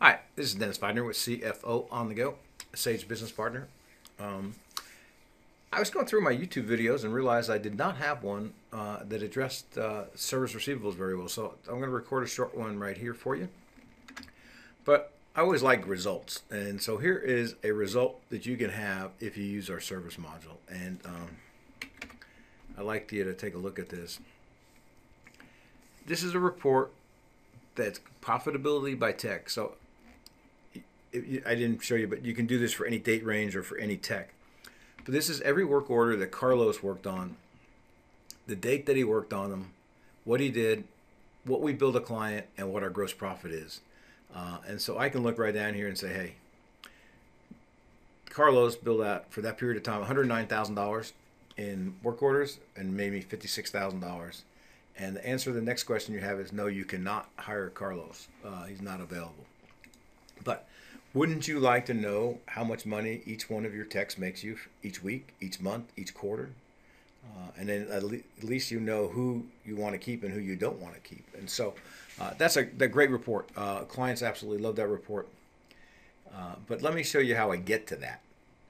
Hi, this is Dennis Feidner with CFO on the Go, Sage Business Partner. Um, I was going through my YouTube videos and realized I did not have one uh, that addressed uh, service receivables very well. So I'm going to record a short one right here for you. But I always like results. And so here is a result that you can have if you use our service module. And um, I'd like you to take a look at this. This is a report that's profitability by tech. So I didn't show you, but you can do this for any date range or for any tech. But this is every work order that Carlos worked on, the date that he worked on them, what he did, what we billed a client, and what our gross profit is. Uh, and so I can look right down here and say, hey, Carlos billed out for that period of time $109,000 in work orders and maybe $56,000. And the answer to the next question you have is no, you cannot hire Carlos. Uh, he's not available. But wouldn't you like to know how much money each one of your texts makes you each week, each month, each quarter? Uh, and then at, le- at, least you know who you want to keep and who you don't want to keep. And so uh, that's a, a great report. Uh, clients absolutely love that report. Uh, but let me show you how I get to that.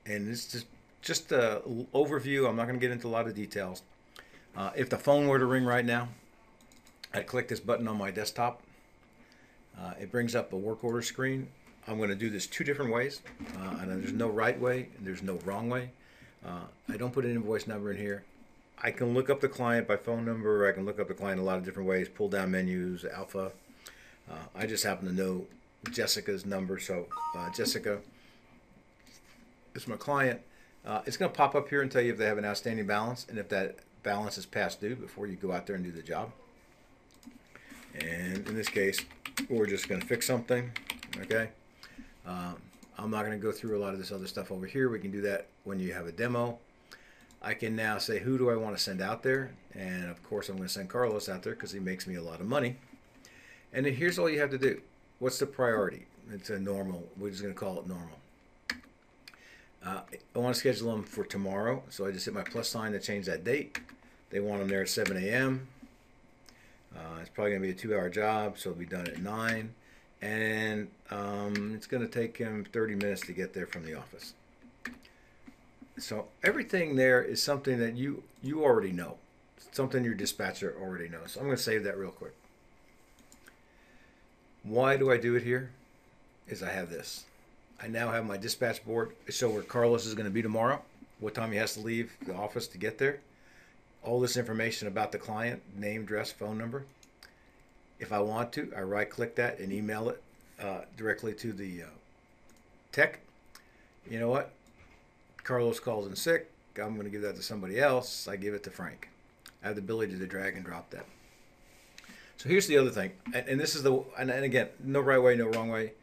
And it's just just an overview. I'm not going to get into a lot of details. Uh, if the phone were to ring right now, I'd click this button on my desktop. Uh, it brings up a work order screen I'm going to do this two different ways, uh, and there's no right way and there's no wrong way. Uh, I don't put an invoice number in here. I can look up the client by phone number. I can look up the client a lot of different ways, pull down menus, alpha. Uh, I just happen to know Jessica's number. So uh, Jessica is my client. Uh, it's going to pop up here and tell you if they have an outstanding balance and if that balance is past due before you go out there and do the job. And in this case, we're just going to fix something. Okay. Um, I'm not going to go through a lot of this other stuff over here. We can do that when you have a demo. I can now say, who do I want to send out there? And of course, I'm going to send Carlos out there because he makes me a lot of money. And then here's all you have to do. What's the priority? It's a normal. We're just going to call it normal. Uh, I want to schedule them for tomorrow, so I just hit my plus sign to change that date. They want them there at 7 a.m. Uh, it's probably going to be a two-hour job, so it'll be done at 9 and um, it's going to take him 30 minutes to get there from the office. So everything there is something that you you already know, something your dispatcher already knows. So I'm going to save that real quick. Why do I do it here? Is I have this. I now have my dispatch board. show where Carlos is going to be tomorrow, what time he has to leave the office to get there, all this information about the client, name, address, phone number. If I want to, I right click that and email it uh, directly to the uh, tech. You know what? Carlos calls in sick. I'm going to give that to somebody else. I give it to Frank. I have the ability to drag and drop that. So here's the other thing, and, and this is the and, and again, no right way, no wrong way.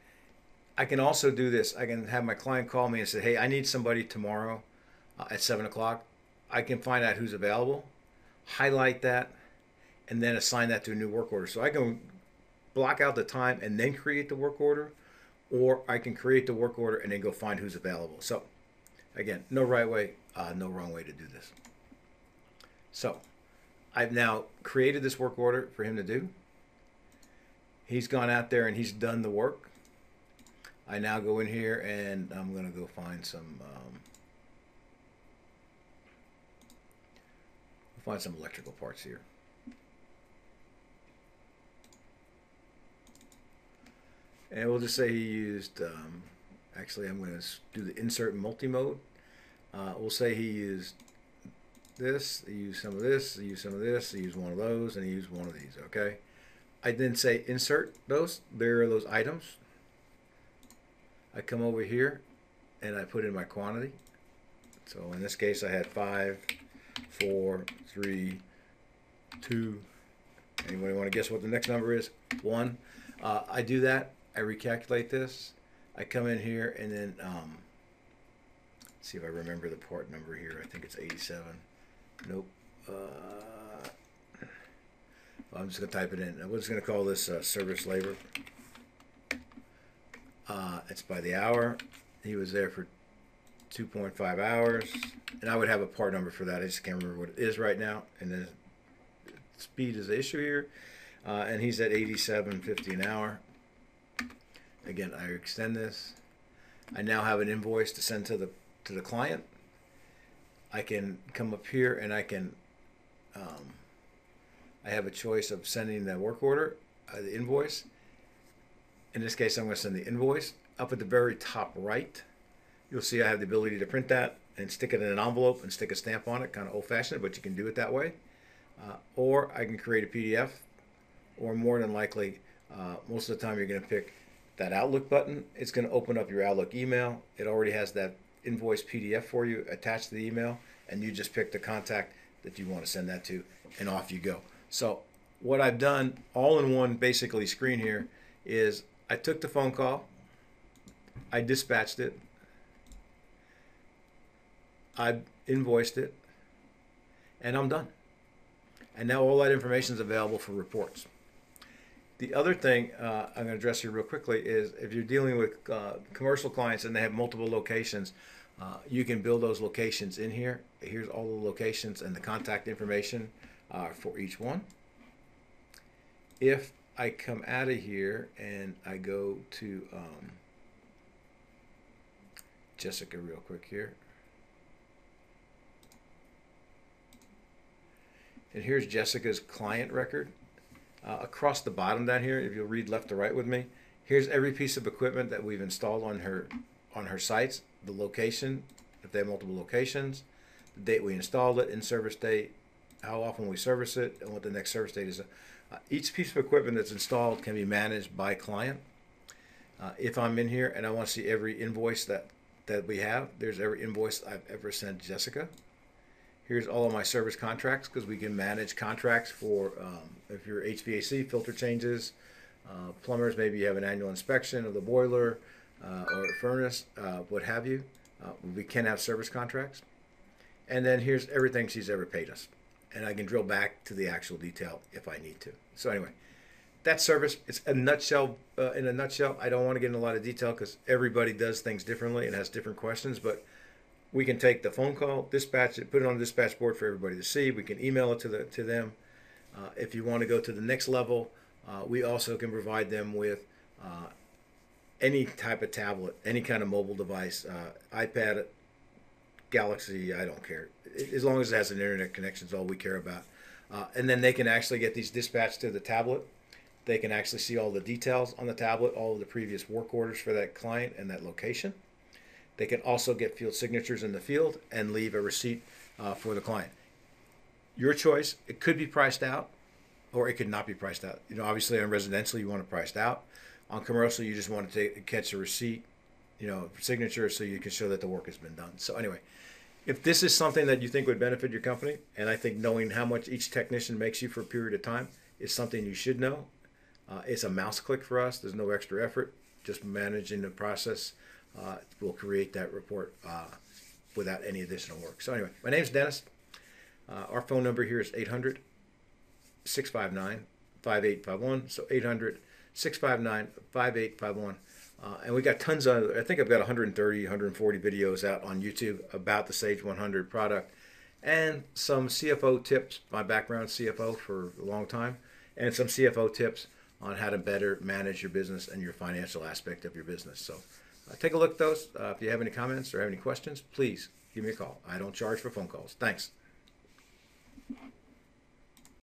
I can also do this. I can have my client call me and say, "Hey, I need somebody tomorrow uh, at seven o'clock." I can find out who's available, highlight that, and then assign that to a new work order. So I can block out the time and then create the work order, or I can create the work order and then go find who's available. So again, no right way, uh, no wrong way to do this. So I've now created this work order for him to do. He's gone out there and he's done the work. I now go in here and I'm going to go find some um, find some electrical parts here. And we'll just say he used, um, actually I'm going to do the insert multi-mode. Uh, we'll say he used this, he used some of this, he used some of this, he used one of those, and he used one of these, okay? I then say insert those, there are those items. I come over here and I put in my quantity. So in this case I had five, four, three, two. Anybody want to guess what the next number is? One. Uh, I do that I recalculate this. I come in here and then um, see if I remember the part number here. I think it's 87. Nope. Uh, I'm just going to type it in. I'm just going to call this uh, service labor. Uh, it's by the hour. He was there for 2.5 hours. And I would have a part number for that. I just can't remember what it is right now. And then speed is the issue here. Uh, and he's at 87.50 an hour. Again, I extend this. I now have an invoice to send to the to the client. I can come up here and I can. Um, I have a choice of sending the work order, uh, the invoice. In this case, I'm going to send the invoice. Up at the very top right, you'll see I have the ability to print that and stick it in an envelope and stick a stamp on it, kind of old-fashioned, but you can do it that way. Uh, or I can create a PDF, or more than likely, uh, most of the time you're going to pick that Outlook button. It's going to open up your Outlook email. It already has that invoice PDF for you attached to the email, and you just pick the contact that you want to send that to, and off you go. So what I've done all in one basically screen here is I took the phone call, I dispatched it, I invoiced it, and I'm done. And now all that information is available for reports. The other thing uh, I'm going to address here real quickly is if you're dealing with uh, commercial clients and they have multiple locations, uh, you can build those locations in here. Here's all the locations and the contact information uh, for each one. If I come out of here and I go to um, Jessica real quick here. And here's Jessica's client record. Uh, across the bottom down here, if you'll read left to right with me, here's every piece of equipment that we've installed on her on her sites, the location, if they have multiple locations, the date we installed it, in service date, how often we service it, and what the next service date is. Uh, each piece of equipment that's installed can be managed by client. Uh, if I'm in here and I want to see every invoice that that we have, there's every invoice I've ever sent Jessica. Here's all of my service contracts because we can manage contracts for um, if your HVAC filter changes, uh, plumbers, maybe you have an annual inspection of the boiler uh, or furnace, uh, what have you. Uh, we can have service contracts. And then here's everything she's ever paid us. And I can drill back to the actual detail if I need to. So anyway, that service, it's a nutshell. Uh, in a nutshell, I don't want to get in a lot of detail because everybody does things differently and has different questions. But we can take the phone call, dispatch it, put it on the dispatch board for everybody to see. We can email it to the to them. Uh, if you want to go to the next level, uh, we also can provide them with uh, any type of tablet, any kind of mobile device, uh, iPad, Galaxy, I don't care. As long as it has an internet connection is all we care about. Uh, and then they can actually get these dispatched to the tablet. They can actually see all the details on the tablet, all of the previous work orders for that client and that location. They can also get field signatures in the field and leave a receipt uh, for the client. Your choice. It could be priced out, or it could not be priced out. You know, obviously on residential you want it priced out. On commercial, you just want to take, catch a receipt, you know, signature, so you can show that the work has been done. So anyway, if this is something that you think would benefit your company, and I think knowing how much each technician makes you for a period of time is something you should know. Uh, it's a mouse click for us. There's no extra effort. Just managing the process uh, will create that report uh, without any additional work. So anyway, my name is Dennis. Uh, our phone number here is 800 659 5851. So 800 659 5851. Uh, and we got tons of, I think I've got 130, 140 videos out on YouTube about the Sage 100 product and some CFO tips. My background CFO for a long time, and some CFO tips on how to better manage your business and your financial aspect of your business. So uh, take a look at those. Uh, if you have any comments or have any questions, please give me a call. I don't charge for phone calls. Thanks.